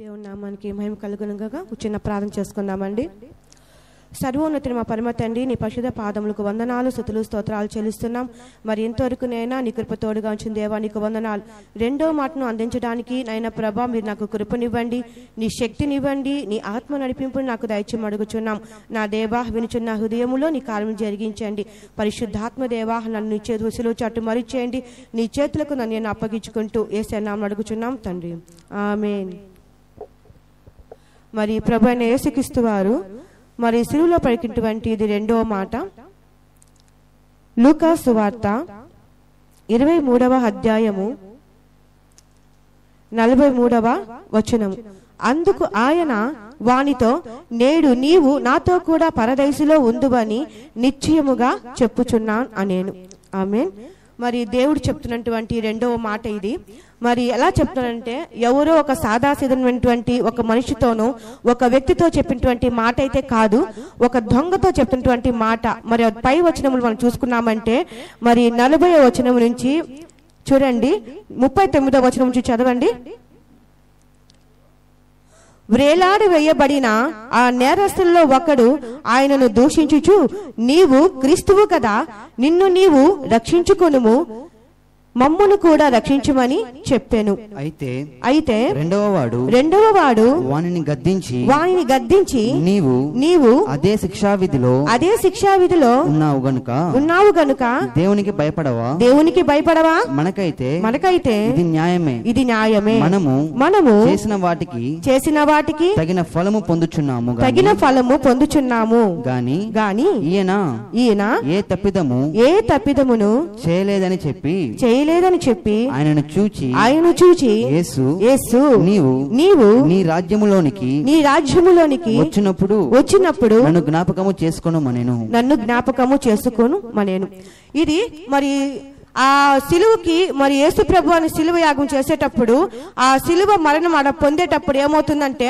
దేవుని నామానికి మహిమ కలుగునగా చిన్న ప్రార్థన చేసుకుందామండి. సర్వోన్నతిని మా పరమ తండ్రి నీ పరిశుధ పాదములకు వందనాలు స్థుతులు స్తోత్రాలు చెల్లిస్తున్నాం. మరి ఇంతవరకు నైనా నీ కృప తోడుగా ఉంచిన దేవా నీకు వందనాలు. రెండో మాటను అందించడానికి నైనా ప్రభా మీరు నాకు కృపనివ్వండి. నీ శక్తినివ్వండి. నీ ఆత్మ నడిపింపుని నాకు దయచేయం అడుగుచున్నాం. నా దేవా వినుచున్న హృదయములో నీ కార్యం జరిగించండి. పరిశుద్ధాత్మ దేవా నన్ను నీ చేతి ఉసులు చట్టు మరిచేయండి. నీ చేతులకు నన్ను నేను అప్పగించుకుంటూ ఏ నామం అడుగుచున్నాం తండ్రి. ఆమెన్. మరి ప్రభు అయిన యేసుక్రీస్తు వారు మరి సిరువులో పలికినటువంటి ఇది రెండవ మాట. లూకా సువార్త ఇరవై మూడవ అధ్యాయము నలభై మూడవ వచనము. అందుకు ఆయన వానితో నేడు నీవు నాతో కూడా పరదైసులో ఉందువని నిశ్చయముగా చెప్పుచున్నాను అనేను. ఆమెన్. మరి దేవుడు చెప్తున్నటువంటి రెండవ మాట ఇది. మరి ఎలా చెప్తున్నాడంటే ఎవరో ఒక సాదాసీదమైనటువంటి ఒక మనిషితోనూ ఒక వ్యక్తితో చెప్పినటువంటి మాట అయితే కాదు ఒక దొంగతో చెప్పినటువంటి మాట. మరి పై వచనములు మనం చూసుకున్నామంటే మరి నలభై వచనం నుంచి చూడండి ముప్పై తొమ్మిదో వచనం నుంచి చదవండి. వ్రేలాడి వేయబడిన ఆ నేరస్తుల్లో ఒకడు ఆయనను దూషించుచు నీవు క్రీస్తువు కదా నిన్ను నీవు రక్షించుకొనుము మమ్మును కూడా రక్షించమని చెప్పాను. అయితే అయితే రెండవ వాడు రెండవ వాడు వానిని గద్దించి వానిని గద్దించి నీవు నీవు అదే శిక్షా విధిలో అదే శిక్షా విధిలో ఉన్నావు గనుక ఉన్నావు గనుక దేవునికి భయపడవా? దేవునికి భయపడవా? మనకైతే మనకైతే ఇది న్యాయమే. ఇది న్యాయమే. మనము మనము చేసిన వాటికి చేసిన వాటికి తగిన ఫలము పొందుచున్నాము గాని- తగిన ఫలము పొందుచున్నాము. గాని గాని ఈయన ఈయన ఏ తప్పిదము ఏ తప్పిదమును చేయలేదని చెప్పి చేయలేదని చెప్పి ఆయనను చూచి ఆయన చూచి యేసు యేసు నీవు నీవు నీ రాజ్యములోనికి నీ రాజ్యములోనికి వచ్చినప్పుడు వచ్చినప్పుడు నన్ను జ్ఞాపకము చేసుకొను మనెను నన్ను జ్ఞాపకము చేసుకోను మనేను ఇది మరి ఆ సిలువకి మరి యేసు ప్రభు అని సిలువ యాగం చేసేటప్పుడు ఆ సిలువ మరణం ఆడ పొందేటప్పుడు ఏమవుతుందంటే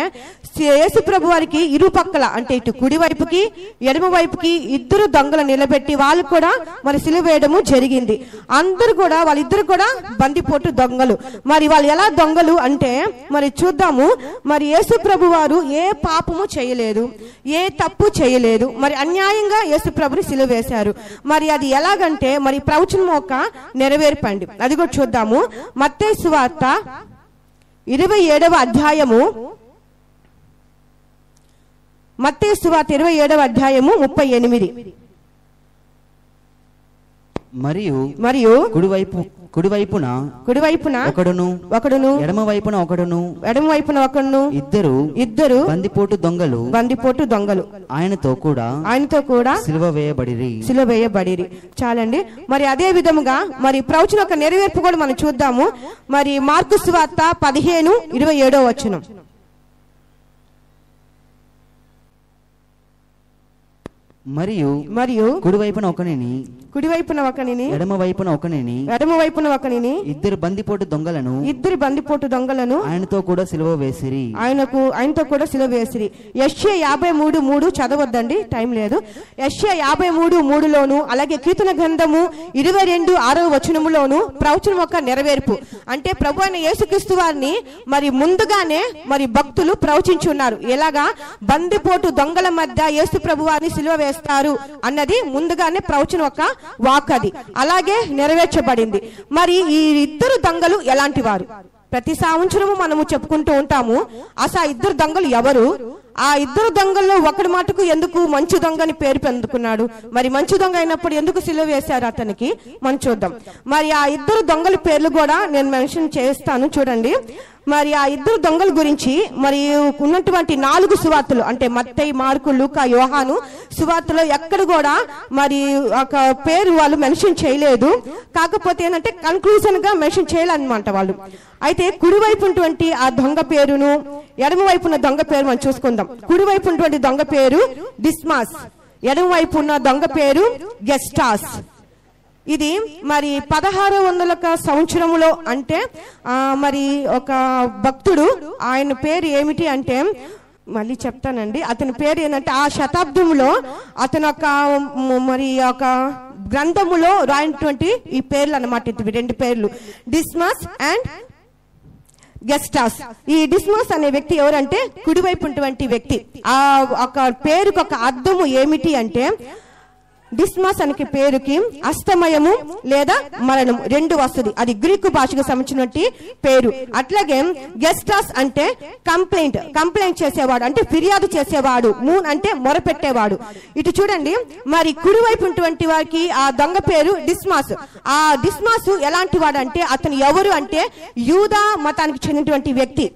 యేసు ప్రభు వారికి ఇరు పక్కల అంటే ఇటు కుడి వైపుకి ఎడమ వైపుకి ఇద్దరు దొంగలు నిలబెట్టి వాళ్ళు కూడా మరి సిలువ వేయడము జరిగింది. అందరు కూడా వాళ్ళిద్దరు కూడా బందిపోటు దొంగలు. మరి వాళ్ళు ఎలా దొంగలు అంటే మరి చూద్దాము మరి యేసు ప్రభు వారు ఏ పాపము చేయలేదు ఏ తప్పు చేయలేదు. మరి అన్యాయంగా యేసు ప్రభుని సిలువ వేశారు. మరి అది ఎలాగంటే మరి ప్రవచనం ఒక నెరవేర్పండి. అది కూడా చూద్దాము. మత్తయి సువార్త ఇరవై ఏడవ అధ్యాయము. మత్తయి సువార్త ఇరవై ఏడవ అధ్యాయము ముప్పై ఎనిమిది. మరియు మరియు కుడివైపు కుడివైపున కుడివైపున ఒకడును ఒకడును ఎడమ వైపున ఒకడును ఎడమ వైపున ఒకడును ఇద్దరు ఇద్దరు బందిపోటు దొంగలు. బందిపోటు దొంగలు. ఆయనతో కూడా ఆయనతో కూడా సిలువ వేయబడిరి. సిలువ వేయబడిరి. చాలండి. మరి అదే విధముగా మరి ప్రవచన ఒక నెరవేర్పు కూడా మనం చూద్దాము. మరి మార్కు సువార్త పదిహేను ఇరవై ఏడో వచనం. మరియు మరియు కుడివైపున ఒకనిని కుడివైపున ఒకనిని ఎడమ వైపున ఒకనిని ఎడమ వైపున ఒకనిని ఇద్దరు బందిపోటు దొంగలను ఇద్దరు బందిపోటు దొంగలను ఆయనతో కూడా సిలువ వేసిరి. ఆయనకు ఆయనతో కూడా సిలువ వేసిరి. యశ్య యాభై మూడు మూడు చదవద్దండి టైం లేదు. యశ్య యాభై మూడు మూడులోను అలాగే కీర్తన గ్రంథము ఇరవై రెండు ఆరో వచనములోను ప్రవచనం యొక్క నెరవేర్పు. అంటే ప్రభు అయిన యేసుక్రీస్తు వారిని మరి ముందుగానే మరి భక్తులు ప్రవచించున్నారు. ఎలాగా? బందిపోటు దొంగల మధ్య యేసు ప్రభు వారిని సిలువ నెరవేరుస్తారు అన్నది ముందుగానే ప్రవచన ఒక వాక్ అది. అలాగే నెరవేర్చబడింది. మరి ఈ ఇద్దరు దొంగలు ఎలాంటి వారు? ప్రతి సంవత్సరము మనము చెప్పుకుంటూ ఉంటాము అసలు ఆ ఇద్దరు దొంగలు ఎవరు? ఆ ఇద్దరు దొంగల్లో ఒకటి మటుకు ఎందుకు మంచు దొంగ అని పేరు పొందుకున్నాడు? మరి మంచు దొంగ అయినప్పుడు ఎందుకు సిలువ వేశారు అతనికి? మనం చూద్దాం. మరి ఆ ఇద్దరు దొంగల పేర్లు కూడా నేను మెన్షన్ చేస్తాను చూడండి. మరి ఆ ఇద్దరు దొంగల గురించి మరి ఉన్నటువంటి నాలుగు సువార్తలు అంటే మత్తయి మార్కు లూకా యోహాను సువార్తలో ఎక్కడ కూడా మరి ఒక పేరు వాళ్ళు మెన్షన్ చేయలేదు. కాకపోతే ఏంటంటే కన్క్లూజన్గా మెన్షన్ చేయాలన్నమాట వాళ్ళు. అయితే కుడివైపు ఉన్నటువంటి ఆ దొంగ పేరును ఎడమ వైపు ఉన్న దొంగ పేరు మనం చూసుకుందాం. కుడివైపు ఉన్నటువంటి దొంగ పేరు డిస్మాస్ ఎడమ వైపు ఉన్న దొంగ పేరు గెస్టాస్. ఇది మరి పదహారు వందల సంవత్సరములో అంటే ఆ, మరి ఒక భక్తుడు ఆయన పేరు ఏమిటి అంటే మళ్ళీ చెప్తానండి. అతని పేరు ఏంటంటే ఆ శతాబ్దంలో అతను ఒక మరి ఒక గ్రంథములో రాయినటువంటి ఈ పేర్లు అన్నమాట ఇవి రెండు పేర్లు. Dismas and Gestas. ఈ డిస్మాస్ అనే వ్యక్తి ఎవరంటే కుడివైపు ఉన్నటువంటి వ్యక్తి. ఆ ఒక పేరుకు ఒక అర్థము ఏమిటి అంటే డిస్మాస్ అనే పేరుకి అస్తమయము లేదా మరణం రెండు వస్తుంది అది గ్రీకు భాషకు సంబంధించినటువంటి పేరు. అట్లాగే గెస్టాస్ అంటే కంప్లైంట్. కంప్లైంట్ చేసేవాడు. అంటే ఫిర్యాదు చేసేవాడు. మూన్ అంటే మొరపెట్టేవాడు. ఇటు చూడండి. మరి కుడివైపు ఉన్నటువంటి వారికి ఆ దొంగ పేరు డిస్మాస్. ఆ డిస్మాస్ ఎలాంటి వాడు అంటే అతను ఎవరు అంటే యూదా మతానికి చెందినటువంటి వ్యక్తి.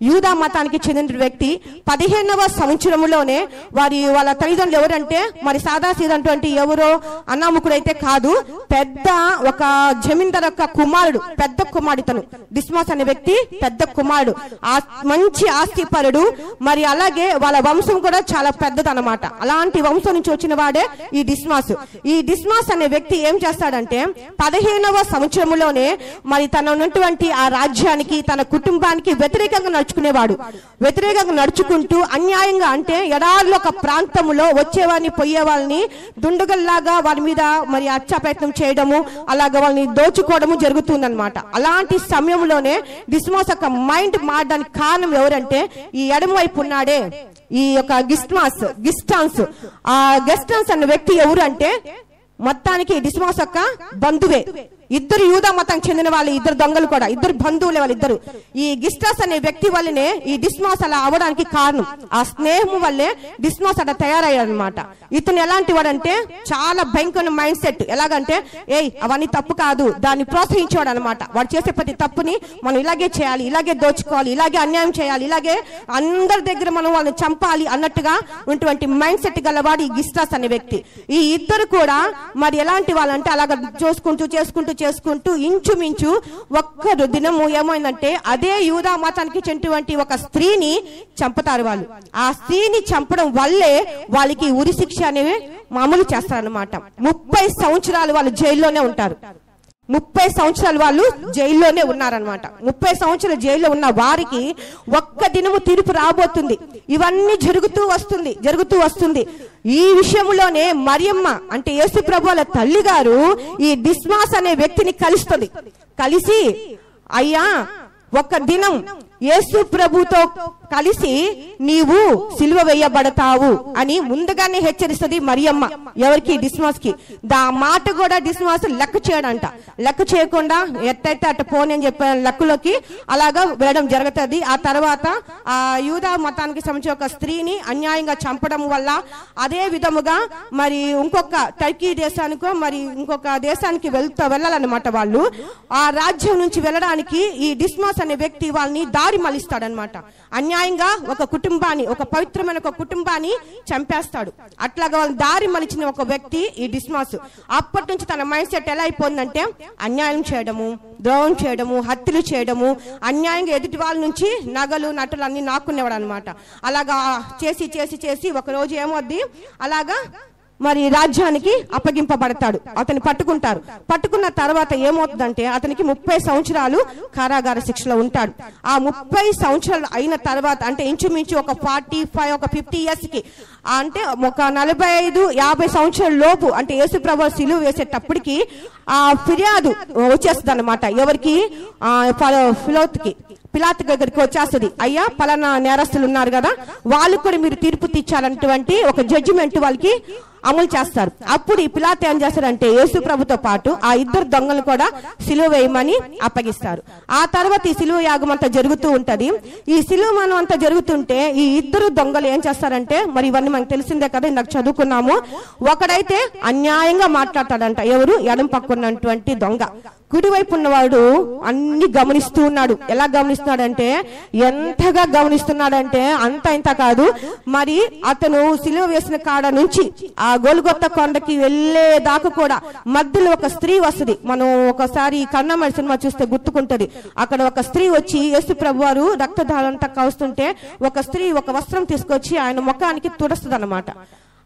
యూదా మతానికి చెందిన వ్యక్తి పదిహేనవ సంవత్సరంలోనే వారి వాళ్ళ తల్లిదండ్రులు ఎవరంటే మరి సాదా సీదంటువంటి ఎవరో అన్నాముకుడు అయితే కాదు పెద్ద ఒక జమీందార్ యొక్క కుమారుడు పెద్ద కుమారుడు తను డిస్మాస్ అనే వ్యక్తి పెద్ద కుమారుడు. ఆ మంచి ఆస్తిపరుడు మరి అలాగే వాళ్ళ వంశం కూడా చాలా పెద్దదన్నమాట. అలాంటి వంశం నుంచి వచ్చిన వాడే ఈ డిస్మాస్ ఈ డిస్మాస్ అనే వ్యక్తి ఏం చేస్తాడంటే పదిహేనవ సంవత్సరంలోనే మరి తన ఉన్నటువంటి ఆ రాజ్యానికి తన కుటుంబానికి వ్యతిరేకంగా నడుచుకునేవాడు వ్యతిరేకంగా నడుచుకుంటూ అన్యాయంగా అంటే ఎడారిలో ఒక ప్రాంతంలో వచ్చేవాడిని పోయేవాళ్ళని దుండగల్లాగా వారి మీద మరి హత్యా ప్రయత్నం చేయడము అలాగా వాళ్ళని దోచుకోవడము జరుగుతుందన్నమాట. అలాంటి సమయంలోనే డిస్మాస్ యొక్క మైండ్ మారడానికి కారణం ఎవరంటే ఈ ఎడమ వైపు ఉన్నాడే ఈ యొక్క గిస్మాస్ గిస్టాన్స్. ఆ గెస్టాన్స్ అన్న వ్యక్తి ఎవరు అంటే మొత్తానికి డిస్మాస్ యొక్క బంధువే. ఇద్దరు యూదా మతానికి చెందిన వాళ్ళు ఇద్దరు దొంగలు కూడా ఇద్దరు బంధువులే వాళ్ళిద్దరు ఈ గిస్టాస్ అనే వ్యక్తి వల్లనే ఈ డిస్మాస్ అలా అవడానికి కారణం. ఆ స్నేహం వల్లే డిస్మాస్ అలా తయారయ్యాడనమాట ఇతను ఎలాంటి వాడంటే చాలా భయంకరమైన మైండ్ సెట్. ఎలాగంటే ఏయ్ అవన్నీ తప్పు కాదు దాన్ని ప్రోత్సహించేవాడు అనమాట వాడు చేసే ప్రతి తప్పుని మనం ఇలాగే చేయాలి ఇలాగే దోచుకోవాలి ఇలాగే అన్యాయం చేయాలి ఇలాగే అందరి దగ్గర మనం వాళ్ళని చంపాలి అన్నట్టుగా ఉన్నటువంటి మైండ్ సెట్ గలవాడు ఈ గిస్టాస్ అనే వ్యక్తి. ఈ ఇద్దరు కూడా మరి ఎలాంటి వాళ్ళంటే అలాగ చూసుకుంటూ చేసుకుంటూ చేసుకుంటూ ఇంచుమించు ఒక్క దినము ఏమైందంటే అదే యూదా మతానికి చెందినటువంటి ఒక స్త్రీని చంపుతారు వాళ్ళు. ఆ స్త్రీని చంపడం వల్లే వాళ్ళకి ఉరి శిక్ష అనేవి మామూలు చేస్తారనమాట ముప్పై సంవత్సరాలు వాళ్ళు జైల్లోనే ఉంటారు. ముప్పై సంవత్సరాలు వాళ్ళు జైల్లోనే ఉన్నారనమాట ముప్పై సంవత్సరాలు జైల్లో ఉన్న వారికి ఒక్క దినము తీర్పు రాబోతుంది. ఇవన్నీ జరుగుతూ వస్తుంది జరుగుతూ వస్తుంది. ఈ విషయంలోనే మరియమ్మ అంటే యేసు ప్రభుల తల్లి గారు ఈ డిస్మాస్ అనే వ్యక్తిని కలుస్తుంది. కలిసి అయ్యా ఒక దినం యేసు ప్రభుతో కలిసి నీవు సిలువ వేయబడతావు అని ముందుగానే హెచ్చరిస్తుంది మరియమ్మ. ఎవరికి? డిస్మాస్కి దా మాట కూడా డిస్మాస్ లెక్క చేయడంట. లెక్క చేయకుండా ఎట్టయితే అట్ట పోని అని చెప్పిన లెక్కలోకి అలాగా వెళ్ళడం జరుగుతుంది. ఆ తర్వాత ఆ యూదా మతానికి సంబంధించిన ఒక స్త్రీని అన్యాయంగా చంపడం వల్ల అదే విధముగా మరి ఇంకొక టర్కీ దేశానికో మరి ఇంకొక దేశానికి వెళ్తా వెళ్ళాలన్నమాట వాళ్ళు. ఆ రాజ్యం నుంచి వెళ్ళడానికి ఈ డిస్మాస్ అనే వ్యక్తి వాళ్ళని దారి మలిస్తాడనమాట అన్యాయంగా ఒక కుటుంబాన్ని ఒక పవిత్రమైన ఒక కుటుంబాన్ని చంపేస్తాడు. అట్లాగా వాళ్ళని దారి మలిచిన ఒక వ్యక్తి ఈ డిస్మాస్. అప్పటి నుంచి తన మైండ్ సెట్ ఎలా అయిపోయిందంటే అన్యాయం చేయడము ద్రోహం చేయడము హత్యలు చేయడము అన్యాయంగా ఎదుటి వాళ్ళ నుంచి నగలు నటులు అన్ని నాక్కునేవాడు అనమాట అలాగా చేసి చేసి చేసి ఒక రోజు ఏమొద్ది? అలాగా మరి రాజ్యానికి అప్పగింపబడతాడు. అతని పట్టుకుంటారు. పట్టుకున్న తర్వాత ఏమవుతుందంటే అతనికి ముప్పై సంవత్సరాలు కారాగార శిక్షలో ఉంటాడు. ఆ ముప్పై సంవత్సరాలు అయిన తర్వాత అంటే ఇంచుమించు ఒక ఫార్టీ ఫైవ్ ఒక ఫిఫ్టీ ఇయర్స్కి అంటే ఒక నలభై ఐదు యాభై సంవత్సరాల లోపు అంటే యేసు ప్రభు సిలువ వేసేటప్పటికి ఆ ఫిర్యాదు వచ్చేస్తుంది అనమాట ఎవరికి? ఆ ఫిలోత్కి. పిలాత్ దగ్గరికి వచ్చేస్తుంది. అయ్యా పలానా నేరస్తులు ఉన్నారు కదా వాళ్ళు కూడా మీరు తీర్పు తీర్చాలన్నటువంటి ఒక జడ్జిమెంట్ వాళ్ళకి అమలు చేస్తారు. అప్పుడు ఈ పిలాత్ ఏం చేస్తారంటే యేసు ప్రభుతో పాటు ఆ ఇద్దరు దొంగలు కూడా సిలువ వేయమని అప్పగిస్తారు. ఆ తర్వాత ఈ సిలువ యాగం అంతా జరుగుతూ ఉంటది. ఈ సిలువ మనం అంతా జరుగుతుంటే ఈ ఇద్దరు దొంగలు ఏం చేస్తారంటే మరి ఇవన్నీ మనకు తెలిసిందే కదా ఇందాక చదువుకున్నాము. ఒకడైతే అన్యాయంగా మాట్లాడతాడంట ఎవరు? ఎడం పక్కన్నటువంటి దొంగ. కుడివైపు ఉన్నవాడు అన్ని గమనిస్తూ ఉన్నాడు. ఎలా గమనిస్తున్నాడంటే ఎంతగా గమనిస్తున్నాడంటే అంత ఇంత కాదు. మరి అతను సిలువ వేసిన కాడ నుంచి ఆ గోలుగొత్త కొండకి వెళ్ళేదాకా కూడా మధ్యలో ఒక స్త్రీ వస్తుంది. మనం ఒకసారి కన్నమడి సినిమా చూస్తే గుర్తుకుంటది. అక్కడ ఒక స్త్రీ వచ్చి యేసు ప్రభు వారు రక్తదారంతా కలుస్తుంటే ఒక స్త్రీ ఒక వస్త్రం తీసుకొచ్చి ఆయన ముఖానికి తుడుస్తుంది అన్నమాట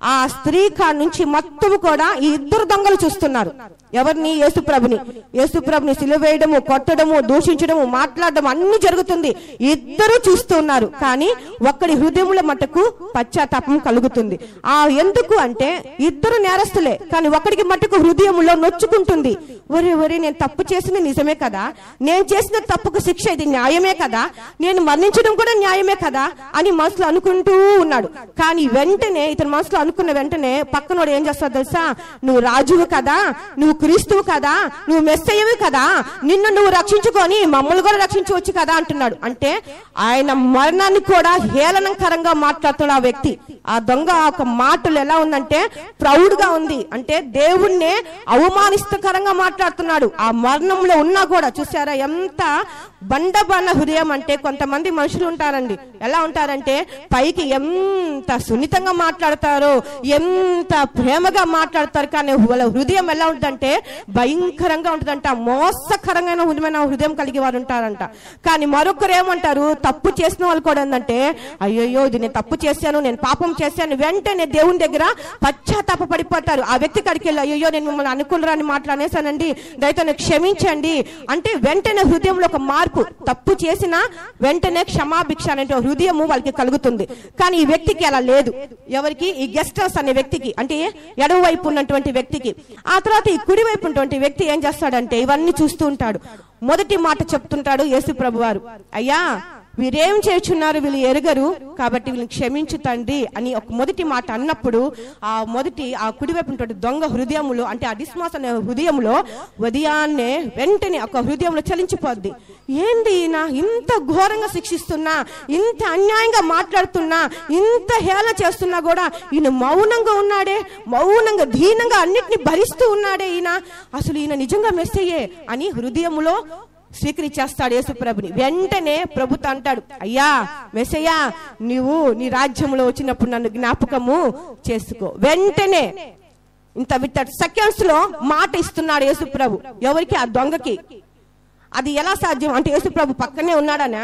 ఆ స్త్రీ కాడ నుంచి మొత్తం కూడా ఈ ఇద్దరు దొంగలు చూస్తున్నారు. ఎవరిని యేసుప్రభుని యేసుప్రభుని సిలువేయడము కొట్టడము దూషించడము మాట్లాడడం అన్ని జరుగుతుంది. ఇద్దరు చూస్తూ ఉన్నారు. కానీ ఒక్కడి హృదయంలో మటుకు పశ్చాత్తాపం కలుగుతుంది. ఆ ఎందుకు అంటే ఇద్దరు నేరస్తులే కానీ ఒకడికి మటుకు హృదయంలో నొచ్చుకుంటుంది. ఒరే ఒరే నేను తప్పు చేసింది నిజమే కదా? నేను చేసిన తప్పుకు శిక్ష ఇది న్యాయమే కదా? నేను మరణించడం కూడా న్యాయమే కదా? అని మనసులో అనుకుంటూ ఉన్నాడు. కానీ వెంటనే ఇతని మనసులో అనుకున్న వెంటనే పక్కనోడు ఏం చేస్తాడు తెలుసా? నువ్వు రాజువు కదా? నువ్వు క్రీస్తువు కదా నువ్వు మెస్సయ్యవి కదా నిన్ను నువ్వు రక్షించుకొని మమ్మల్ని కూడా రక్షించవచ్చు కదా అంటున్నాడు. అంటే ఆయన మరణాన్ని కూడా హేళనకరంగా మాట్లాడుతున్నాడు ఆ వ్యక్తి. ఆ దొంగ ఒక మాటలు ఎలా ఉందంటే ప్రౌడ్గా ఉంది. అంటే దేవుణ్ణే అవమానిస్తకరంగా మాట్లాడుతున్నాడు. ఆ మరణంలో ఉన్నా కూడా చూసారా ఎంత బండబన్న హృదయం అంటే కొంతమంది మనుషులు ఉంటారండి. ఎలా ఉంటారంటే పైకి ఎంత సున్నితంగా మాట్లాడతారో ఎంత ప్రేమగా మాట్లాడతారు కానీ వాళ్ళ హృదయం ఎలా ఉంటుందంటే భయంకరంగా ఉంటుందంట మోసకరంగా హృదయమైన హృదయం కలిగి వారు ఉంటారంట. కానీ మరొకరు ఏమంటారు తప్పు చేసిన వాళ్ళు కూడా ఏంటంటే అయ్యయ్యో ఇది నేను తప్పు చేశాను నేను పాపం చేశాను వెంటనే దేవుని దగ్గర పశ్చాత్తాప పడిపోతారు ఆ వ్యక్తి కడికి వెళ్ళి అయ్యో నేను మిమ్మల్ని అనుకున్నారని మాట్లాడేశానండి దయతో క్షమించండి. అంటే వెంటనే హృదయంలో ఒక మార్పు తప్పు చేసిన వెంటనే క్షమాభిక్ష అనే హృదయము వాళ్ళకి కలుగుతుంది. కానీ ఈ వ్యక్తికి అలా లేదు. ఎవరికి? ఈ గెస్ట్ హౌస్ అనే వ్యక్తికి. అంటే ఎడవ వైపు ఉన్నటువంటి వ్యక్తికి. ఆ తర్వాత ఈ కుడి వైపు ఉన్నటువంటి వ్యక్తి ఏం చేస్తాడంటే ఇవన్నీ చూస్తూ ఉంటాడు. మొదటి మాట చెప్తుంటాడు యేసు ప్రభు వారు అయ్యా వీరేం చేస్తున్నారు వీళ్ళు ఎరగరు. కాబట్టి వీళ్ళని క్షమించు తండ్రి అని ఒక మొదటి మాట అన్నప్పుడు ఆ మొదటి ఆ కుడివైపు దొంగ హృదయములు అంటే ఆ డిస్మాస్ అనే హృదయంలో ఉదయాన్నే వెంటనే ఒక హృదయంలో చలించిపోద్ది. ఏంది ఈయన? ఇంత ఘోరంగా శిక్షిస్తున్నా ఇంత అన్యాయంగా మాట్లాడుతున్నా ఇంత హేళన చేస్తున్నా కూడా ఈయన మౌనంగా ఉన్నాడే మౌనంగా దీనంగా అన్నిటిని భరిస్తూ ఉన్నాడే ఈయన. అసలు ఈయన నిజంగా మెస్సయ్యే అని హృదయములో స్వీకరించేస్తాడు యేసుప్రభుని వెంటనే ప్రభుత్వం అంటాడు అయ్యా మెసయ్యా నీవు నీ రాజ్యంలో వచ్చినప్పుడు నన్ను జ్ఞాపకము చేసుకో. వెంటనే ఇంత విత్ సెకండ్స్లో మాట ఇస్తున్నాడు యేసుప్రభు ఎవరికి? ఆ దొంగకి. అది ఎలా సాధ్యం? అంటే యేసుప్రభు పక్కనే ఉన్నాడనా?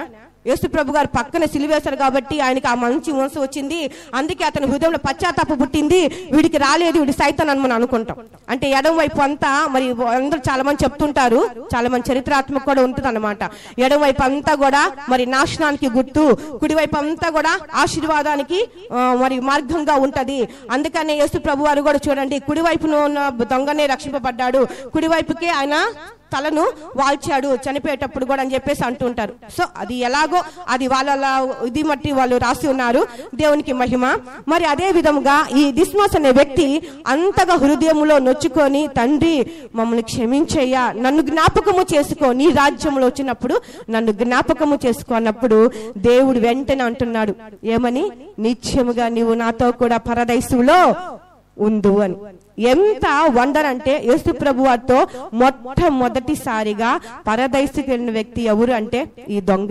యేసుప్రభు గారు పక్కన సిలివేశారు కాబట్టి ఆయనకి ఆ మంచి వంశ వచ్చింది. అందుకే అతని హృదయంలో పశ్చాత్తాప పుట్టింది. వీడికి రాలేదు. వీడి సైతం అని మనం అనుకుంటాం. అంటే ఎడం వైపు అంతా మరి అందరూ చాలా మంది చెప్తుంటారు. చాలా మంది చరిత్రాత్మక కూడా ఉంటుంది అనమాట ఎడం వైపు అంతా కూడా మరి నాశనానికి గుర్తు. కుడివైపు అంతా కూడా ఆశీర్వాదానికి మరి మార్గంగా ఉంటది. అందుకనే యేసు ప్రభు వారు కూడా చూడండి కుడివైపున ఉన్న దొంగనే రక్షింపబడ్డాడు. కుడివైపుకే ఆయన తలను వాల్చాడు చనిపోయేటప్పుడు కూడా అని చెప్పేసి అంటుంటారు. సో అది ఎలాగో అది వాళ్ళ ఇది మట్టి వాళ్ళు రాసి ఉన్నారు. దేవునికి మహిమ. మరి అదే విధముగా ఈ డిస్మస్ అనే వ్యక్తి అంతగా హృదయంలో నొచ్చుకొని తండ్రి మమ్మల్ని క్షమించయ్యా. నన్ను జ్ఞాపకము చేసుకో. నీ రాజ్యంలో వచ్చినప్పుడు నన్ను జ్ఞాపకము చేసుకో అన్నప్పుడు దేవుడు వెంటనే అంటున్నాడు ఏమని? నిత్యముగా నీవు నాతో కూడా పరదైసులో ఉందు అని. ఎంత వండర్ అంటే యేసు ప్రభు వారితో మొట్టమొదటిసారిగా పరదైసుకి వెళ్ళిన వ్యక్తి ఎవరు అంటే ఈ దొంగ.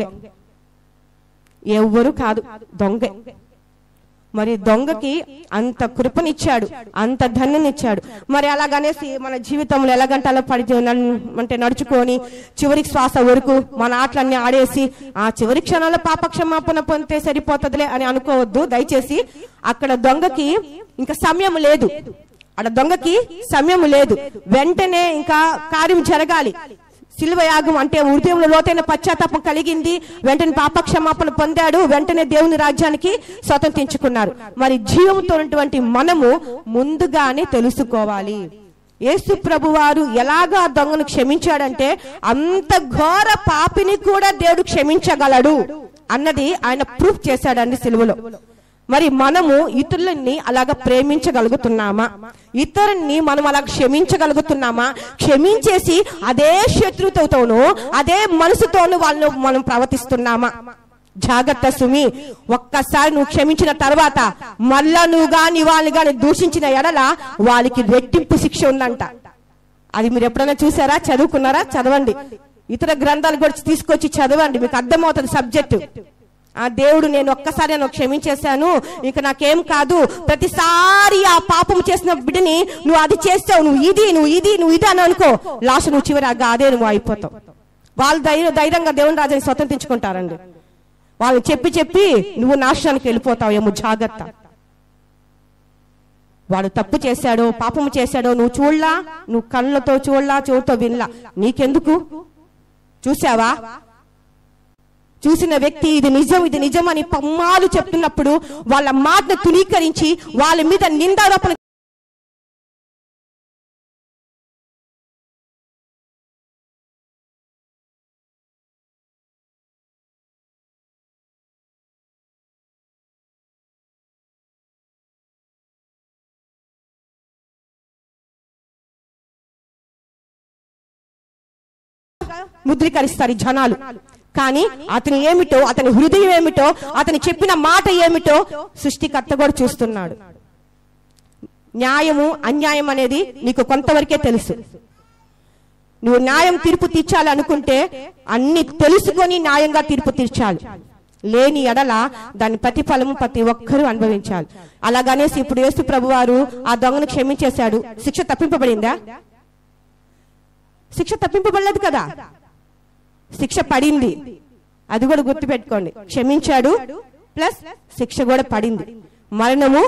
ఎవరు కాదు దొంగ. మరి దొంగకి అంత కృపనిచ్చాడు అంత ధన్యనిచ్చాడు. మరి అలాగనేసి మన జీవితంలో ఎలాగంటే అలా పడి అంటే నడుచుకొని చివరికి శ్వాస వరకు మన ఆటలన్నీ ఆడేసి ఆ చివరి క్షణాల్లో పాపక్షమాపణ పొందితే సరిపోతుందిలే అని అనుకోవద్దు. దయచేసి అక్కడ దొంగకి ఇంకా సమయం లేదు. అక్కడ దొంగకి సమయం లేదు. వెంటనే ఇంకా కార్యం జరగాలి. శిల్వ యాగం అంటే హృదయంలో లోతైన పశ్చాత్తాపం కలిగింది. వెంటనే పాపక్షమాపణ పొందాడు. వెంటనే దేవుని రాజ్యానికి స్వతంత్రించుకున్నారు. మరి జీవంతో ఉన్నటువంటి మనము ముందుగానే తెలుసుకోవాలి. యేసు ప్రభు వారు ఎలాగా ఆ దొంగను క్షమించాడంటే అంత ఘోర పాపిని కూడా దేవుడు క్షమించగలడు అన్నది ఆయన ప్రూఫ్ చేశాడండి సిలువలో. మరి మనము ఇతరులని అలాగ ప్రేమించగలుగుతున్నామా? ఇతరుని మనం అలా క్షమించగలుగుతున్నామా? క్షమించేసి అదే శత్రుతోనూ అదే మనసుతోనూ వాళ్ళను మనం ప్రవర్తిస్తున్నామా? జాగ్రత్త సుమి ఒక్కసారి నువ్వు క్షమించిన తర్వాత మళ్ళా నువ్వు గాని వాళ్ళు గాని దూషించిన ఎడల వాళ్ళకి రెట్టింపు శిక్ష ఉందంట. అది మీరు ఎప్పుడైనా చూసారా? చదువుకున్నారా? చదవండి. ఇతర గ్రంథాలు కూడా తీసుకొచ్చి చదవండి. మీకు అర్థమవుతుంది సబ్జెక్టు. ఆ దేవుడు నేను ఒక్కసారి నన్ను క్షమించేశాను. ఇక నాకేం కాదు. ప్రతిసారి ఆ పాపం చేసిన బిడ్డని నువ్వు అది చేస్తావు. నువ్వు ఇది నువ్వు ఇది నువ్వు ఇది అని అనుకో. లాస్ట్ నువ్వు చివరి అదే నువ్వు అయిపోతావు. వాళ్ళు ధైర్య ధైర్యంగా దేవుని రాజాని స్వతంత్రించుకుంటారండి. వాళ్ళు చెప్పి చెప్పి నువ్వు నాశనానికి వెళ్ళిపోతావు. ఏమో జాగ్రత్త. వాడు తప్పు చేశాడో పాపము చేశాడో నువ్వు చూడలా? నువ్వు కళ్ళతో చూడలా చెవుతో వినలా? నీకెందుకు? చూసావా? చూసిన వ్యక్తి ఇది నిజం ఇది నిజం అని పమ్మాలు చెప్తున్నప్పుడు వాళ్ళ మాటను తునీకరించి వాళ్ళ మీద నిందారోపణ ముద్రీకరిస్తారు జనాలు. కానీ అతని ఏమిటో అతని హృదయం ఏమిటో అతని చెప్పిన మాట ఏమిటో సృష్టికర్త కూడా చూస్తున్నాడు. న్యాయము అన్యాయం అనేది నీకు కొంతవరకే తెలుసు. నువ్వు న్యాయం తీర్పు తీర్చాలి అనుకుంటే అన్ని తెలుసుకొని న్యాయంగా తీర్పు తీర్చాలి. లేని ఎడల దాని ప్రతిఫలము ప్రతి ఒక్కరూ అనుభవించాలి. అలాగనేసి ఇప్పుడు యేసు ప్రభు వారు ఆ దొంగను క్షమించేశాడు. శిక్ష తప్పింపబడిందా? శిక్ష తప్పింపబడలేదు కదా? శిక్ష పడింది. అది కూడా గుర్తుపెట్టుకోండి. క్షమించాడు ప్లస్ శిక్ష కూడా పడింది. మరణము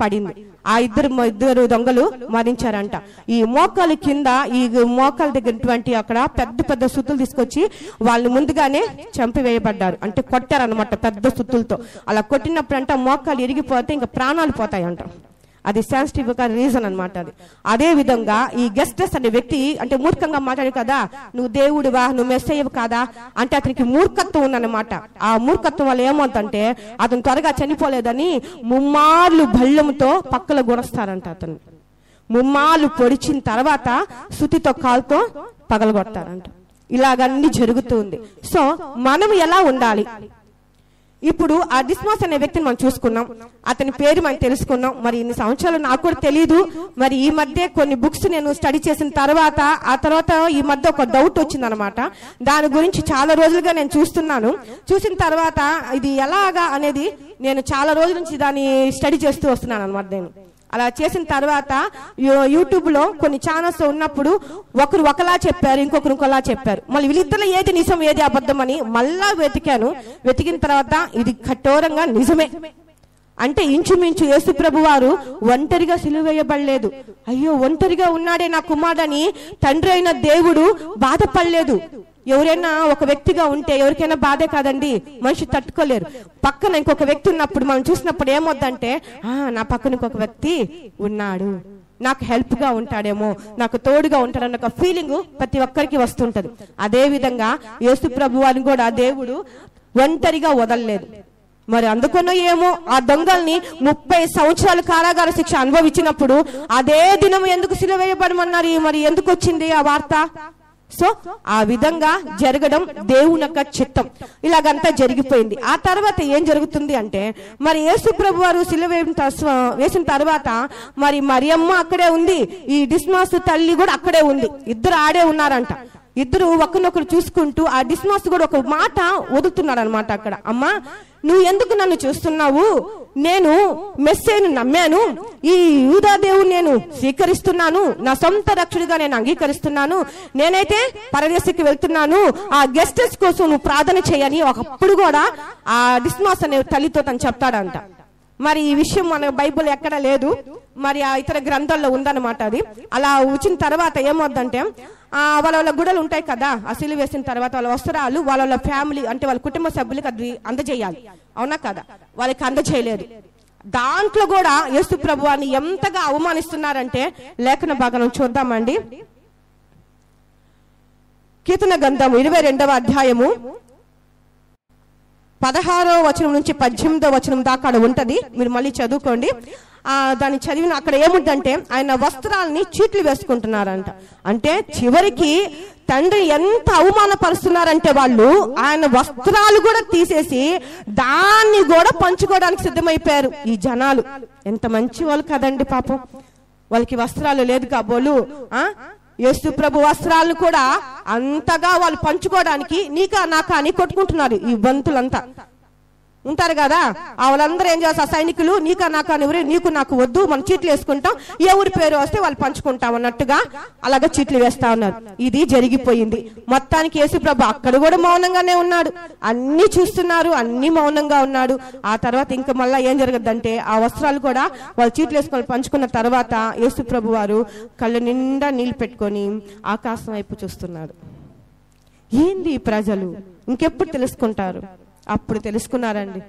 పడింది. ఆ ఇద్దరు ఇద్దరు దొంగలు మరణించారంట. ఈ మోకాలు కింద ఈ మోకాల దగ్గరటువంటి అక్కడ పెద్ద పెద్ద సుత్తులు తీసుకొచ్చి వాళ్ళు ముందుగానే చంపివేయబడ్డారు. అంటే కొట్టారనమాట పెద్ద సుత్తులతో. అలా కొట్టినప్పుడు అంట మోకాలు ఇరిగిపోతే ఇంకా ప్రాణాలు పోతాయంట. అది సెన్సిటివ్ రీజన్ అనమాట అది. అదే విధంగా ఈ గెస్టెస్ అనే వ్యక్తి అంటే మూర్ఖంగా మాట్లాడు కదా నువ్వు దేవుడివా నువ్వు మెస్సయ్యవు కాదా? అంటే అతనికి మూర్ఖత్వం ఉందన్నమాట. ఆ మూర్ఖత్వం వల్ల ఏమవుతుందంటే అతను త్వరగా చనిపోలేదని ముమ్మార్లు భళ్ళంతో పక్కల గుణస్తారంట అతను. ముమ్మాలు పొడిచిన తర్వాత సుతితో కాలుతో పగలగొడతారంట. ఇలాగన్నీ జరుగుతుంది సో మనం ఎలా ఉండాలి? ఇప్పుడు ఆ డిస్మాస్ అనే వ్యక్తిని మనం చూసుకున్నాం. అతని పేరు మనం తెలుసుకున్నాం. మరి ఇన్ని సంవత్సరాలు నాకు కూడా తెలియదు మరి ఈ మధ్య కొన్ని బుక్స్ నేను స్టడీ చేసిన తర్వాత ఆ తర్వాత ఈ మధ్య ఒక డౌట్ వచ్చిందనమాట. దాని గురించి చాలా రోజులుగా నేను చూస్తున్నాను. చూసిన తర్వాత ఇది ఎలాగా అనేది నేను చాలా రోజుల నుంచి దాన్ని స్టడీ చేస్తూ వస్తున్నాను అనమాట నేను. అలా చేసిన తర్వాత యూట్యూబ్లో యూట్యూబ్లో కొన్ని ఛానల్స్ ఉన్నప్పుడు ఒకరు ఒకలా చెప్పారు ఇంకొకరు ఇంకోలా చెప్పారు. మళ్ళీ వీళ్ళిద్దరు ఏది నిజం ఏది అబద్ధం అని మళ్ళా వెతికాను. వెతికిన తర్వాత ఇది కఠోరంగా నిజమే. అంటే ఇంచుమించు యేసుప్రభు వారు ఒంటరిగా సిలువ వేయబడలేదు. అయ్యో ఒంటరిగా ఉన్నాడే నా కుమారుడని తండ్రి అయిన దేవుడు బాధపడలేదు. ఎవరైనా ఒక వ్యక్తిగా ఉంటే ఎవరికైనా బాధే కాదండి మనిషి తట్టుకోలేరు. పక్కన ఇంకొక వ్యక్తి ఉన్నప్పుడు మనం చూసినప్పుడు ఏమొద్దంటే ఆ నా పక్కన ఇంకొక వ్యక్తి ఉన్నాడు. నాకు హెల్ప్గా ఉంటాడేమో నాకు తోడుగా ఉంటాడన్న ఒక ఫీలింగ్ ప్రతి ఒక్కరికి వస్తుంటది. అదే విధంగా యేసు ప్రభు అని కూడా దేవుడు ఒంటరిగా వదలలేదు. మరి అందుకున్న ఏమో ఆ దొంగల్ని ముప్పై సంవత్సరాలు కారాగార శిక్ష అనుభవించినప్పుడు అదే దినం ఎందుకు సిలువేయబడమన్నారు మరి ఎందుకు వచ్చింది ఆ వార్త? సో ఆ విధంగా జరగడం దేవుని యొక్క చిత్తం. ఇలాగంతా జరిగిపోయింది. ఆ తర్వాత ఏం జరుగుతుంది అంటే మరి యేసు ప్రభు వారు సిలువ వేసిన వేసిన తర్వాత మరి మరియమ్మ అక్కడే ఉంది. ఈ డిస్మాస్ తల్లి కూడా అక్కడే ఉంది. ఇద్దరు ఆడే ఉన్నారంట. ఇద్దరు ఒకరినొకరు చూసుకుంటూ ఆ డిస్మాస్ కూడా ఒక మాట వదులుతున్నాడు అనమాట అక్కడ. అమ్మా నువ్వు ఎందుకు నన్ను చూస్తున్నావు? నేను మెస్సేను నమ్మాను. ఈ యూదాదేవుని నేను స్వీకరిస్తున్నాను. నా సొంత రక్షుడిగా నేను అంగీకరిస్తున్నాను. నేనైతే పరదేశకి వెళ్తున్నాను. ఆ గెస్టెస్ కోసం నువ్వు ప్రార్థన చేయని ఒకప్పుడు కూడా ఆ డిస్మాస్ అనే తల్లితో తను చెప్తాడంట. మరి ఈ విషయం మన బైబుల్ ఎక్కడ లేదు. మరి ఆ ఇతర గ్రంథాల్లో ఉందన్నమాట అది. అలా వచ్చిన తర్వాత ఏమవుద్దంటే వాళ్ళ వాళ్ళ గుడలు ఉంటాయి కదా అసలు వేసిన తర్వాత వాళ్ళ వస్త్రాలు వాళ్ళ వాళ్ళ ఫ్యామిలీ అంటే వాళ్ళ కుటుంబ సభ్యులకు అది అందజేయాలి. అవునా కదా? వాళ్ళకి అందజేయలేదు. దాంట్లో కూడా యేసు ప్రభువాన్ని ఎంతగా అవమానిస్తున్నారంటే లేఖన భాగం చూద్దామండి. కీర్తన గంధము ఇరవై రెండవ అధ్యాయము పదహారో వచనం నుంచి పద్దెనిమిదో వచనం దాకా అక్కడ ఉంటది. మీరు మళ్ళీ చదువుకోండి. ఆ దాన్ని చదివిన అక్కడ ఏముందంటే ఆయన వస్త్రాలని చీట్లు వేసుకుంటున్నారంట. అంటే చివరికి తండ్రి ఎంత అవమానపరుస్తున్నారంటే వాళ్ళు ఆయన వస్త్రాలు కూడా తీసేసి దాన్ని కూడా పంచుకోవడానికి సిద్ధమైపోయారు. ఈ జనాలు. ఎంత మంచి వాళ్ళు కదండి పాపం. వాళ్ళకి వస్త్రాలు లేదు కాబోలు ఆ? యేసు ప్రభు వస్త్రాలను కూడా అంతగా వాళ్ళు పంచుకోవడానికి నీకా నాకా అని కొట్టుకుంటున్నారు ఈ బంతులంతా. ఉంటారు కదా? ఆ వాళ్ళందరూ ఏం చేస్తారు? సైనికులు నీకు నాకు ఎవరు నీకు నాకు వద్దు మనం చీట్లు వేసుకుంటాం. ఎవరి పేరు వస్తే వాళ్ళు పంచుకుంటాం అన్నట్టుగా అలాగా చీట్లు వేస్తా ఉన్నారు. ఇది జరిగిపోయింది. మొత్తానికి యేసుప్రభు అక్కడ కూడా మౌనంగానే ఉన్నాడు. అన్ని చూస్తున్నారు అన్ని మౌనంగా ఉన్నాడు. ఆ తర్వాత ఇంకా మళ్ళీ ఏం జరగద్దంటే ఆ వస్త్రాలు కూడా వాళ్ళు చీట్లు వేసుకొని పంచుకున్న తర్వాత యేసుప్రభు వారు కళ్ళు నిండా నీళ్ళు పెట్టుకొని ఆకాశం వైపు చూస్తున్నారు. ఏంది ప్రజలు? ఇంకెప్పుడు తెలుసుకుంటారు? అప్పుడు తెలుసుకున్నారండి.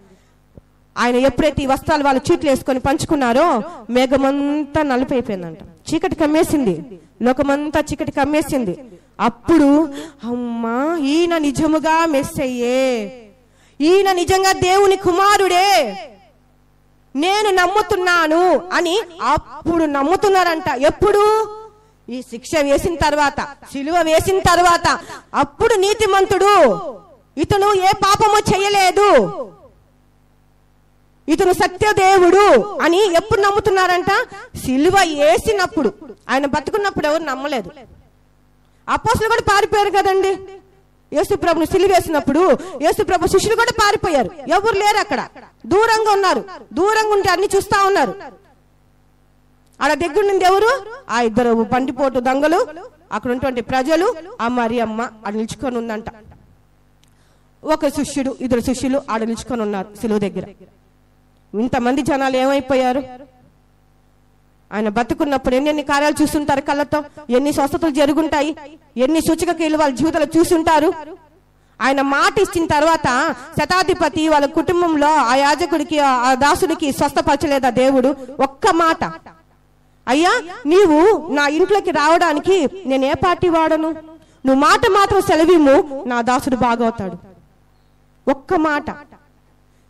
ఆయన ఎప్పుడైతే ఈ వస్త్రాలు వాళ్ళ చీట్లు వేసుకొని పంచుకున్నారో మేఘమంతా నలిపైపోయిందంట. చీకటి కమ్మేసింది. లోకమంతా చీకటి కమ్మేసింది. అప్పుడు అమ్మా ఈయన నిజముగా మెస్ అయ్యే ఈయన నిజంగా దేవుని కుమారుడే. నేను నమ్ముతున్నాను అని అప్పుడు నమ్ముతున్నారంట. ఎప్పుడు? ఈ శిక్ష వేసిన తర్వాత సిలువ వేసిన తర్వాత. అప్పుడు నీతిమంతుడు ఇతను ఏ పాపము చేయలేదు. ఇతను సత్యదేవుడు అని ఎప్పుడు నమ్ముతున్నారంట? సిలువ వేసినప్పుడు ఆయన బతుకున్నప్పుడు ఎవరు నమ్మలేదు. అపోసులు కూడా పారిపోయారు కదండి. యేసు ప్రభుని సిలివేసినప్పుడు యేసు ప్రభు శిష్యులు కూడా పారిపోయారు. ఎవరు లేరు అక్కడ. దూరంగా ఉన్నారు. దూరంగా ఉంటే అన్ని చూస్తా ఉన్నారు. ఆడ దగ్గర నుండి ఎవరు? ఆ ఇద్దరు బండిపోటు దొంగలు. అక్కడ ఉన్నటువంటి ప్రజలు ఆ మరి అమ్మ ఆడ నిల్చుకొని ఉందంట. ఒక శిష్యుడు ఇద్దరు శిష్యులు ఆడ నిల్చుకొని ఉన్నారు సిలువ దగ్గర. ఇంతమంది జనాలు ఏమైపోయారు? ఆయన బతుకున్నప్పుడు ఎన్ని కార్యాలు చూస్తుంటారు కళ్ళతో? ఎన్ని స్వస్థతలు జరుగుంటాయి? ఎన్ని సూచకలు వాళ్ళ జీవితాలు చూస్తుంటారు? ఆయన మాట ఇచ్చిన తర్వాత శతాధిపతి వాళ్ళ కుటుంబంలో ఆ యాజకుడికి ఆ దాసుడికి స్వస్థపరచలేదా దేవుడు? ఒక్క మాట. అయ్యా నీవు నా ఇంట్లోకి రావడానికి నేను ఏ పార్టీ వాడను? నువ్వు మాట మాత్రం సెలవిము నా దాసుడు బాగవుతాడు. ఒక్క మాట.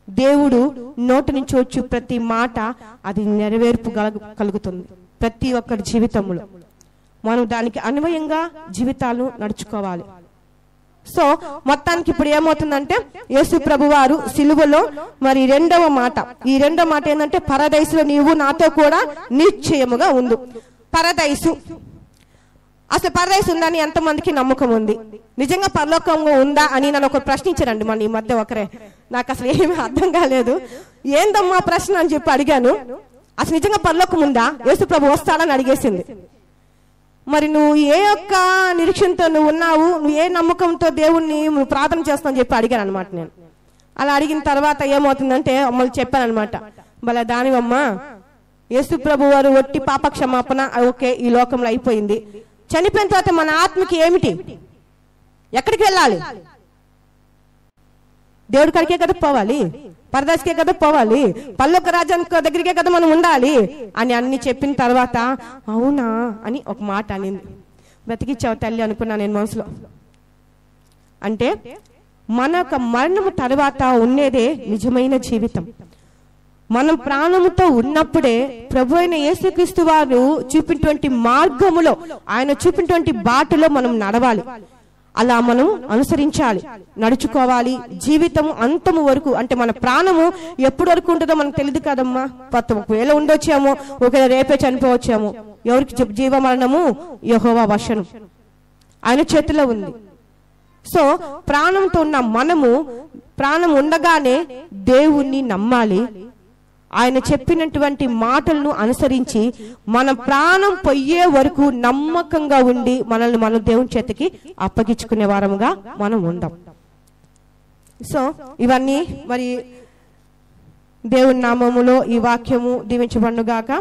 దేవుడు నోటి నుంచి వచ్చు ప్రతి మాట అది నెరవేర్పు కలుగుతుంది ప్రతి ఒక్కరి జీవితంలో. మనం దానికి అన్వయంగా జీవితాలు నడుచుకోవాలి. సో మొత్తానికి ఇప్పుడు ఏమవుతుందంటే యేసు ప్రభు వారు సిలువలో మరి రెండవ మాట. ఈ రెండవ మాట ఏంటంటే పరదైసులో నీవు నాతో కూడా నిశ్చయముగా ఉండు. పరదైసు అసలు పరదైసు ఉందని ఎంతమందికి నమ్మకం ఉంది? నిజంగా పరలోకంగా ఉందా అని నన్ను ఒక ప్రశ్నించారండి మన ఈ మధ్య ఒకరే. నాకు అసలు ఏమీ అర్థం కాలేదు. ఏందమ్మా ప్రశ్న అని చెప్పి అడిగాను. అసలు నిజంగా పరలోకం ఉందా? యేసు ప్రభు వస్తాడని అడిగేసింది. మరి నువ్వు ఏ యొక్క నిరీక్షణతో నువ్వు ఉన్నావు? నువ్వు ఏ నమ్మకంతో దేవుణ్ణి నువ్వు ప్రార్థన చేస్తావు చెప్పి అడిగాను అనమాట నేను. అలా అడిగిన తర్వాత ఏమవుతుందంటే మళ్ళీ చెప్పాను అనమాట భలే దానివమ్మ. యేసు ప్రభు వారు ఒట్టి పాప క్షమాపణ ఓకే ఈ లోకంలో అయిపోయింది. చనిపోయిన తర్వాత మన ఆత్మకి ఏమిటి? ఎక్కడికి వెళ్ళాలి? దేవుడి కాడికే కదా పోవాలి? పరదాసికే కదా పోవాలి? పల్లొక రాజానికి దగ్గరికే కదా మనం ఉండాలి? అని అన్ని చెప్పిన తర్వాత అవునా అని ఒక మాట అనింది. బ్రతికిచ్చావు తల్లి అనుకున్నా నేను మనసులో. అంటే మన యొక్క మరణము తర్వాత ఉండేదే నిజమైన జీవితం. మనం ప్రాణముతో ఉన్నప్పుడే ప్రభు అయిన యేసుక్రీస్తు వారు చూపినటువంటి మార్గములో ఆయన చూపినటువంటి బాటలో మనం నడవాలి. అలా మనం అనుసరించాలి నడుచుకోవాలి. జీవితం అంతము వరకు అంటే మన ప్రాణము ఎప్పటి వరకు ఉంటుందో మనకు తెలియదు కదమ్మా. పత్త ఒకవేళ ఉండొచ్చేమో ఒకవేళ రేపే చనిపోవచ్చేమో. ఎవరికి జీ- జీవ మరణము యహోవా వశనం. ఆయన చేతిలో ఉంది. సో ప్రాణంతో ఉన్న మనము ప్రాణం ఉండగానే దేవుణ్ణి నమ్మాలి ఆయన చెప్పినటువంటి మాటలను అనుసరించి మన ప్రాణం పొయ్యే వరకు నమ్మకంగా ఉండి మనల్ని మన దేవుని చేతికి అప్పగించుకునే వారముగా మనం ఉందాం సో ఇవన్నీ మరి దేవుని నామములో ఈ వాక్యము దీవించబడుగాక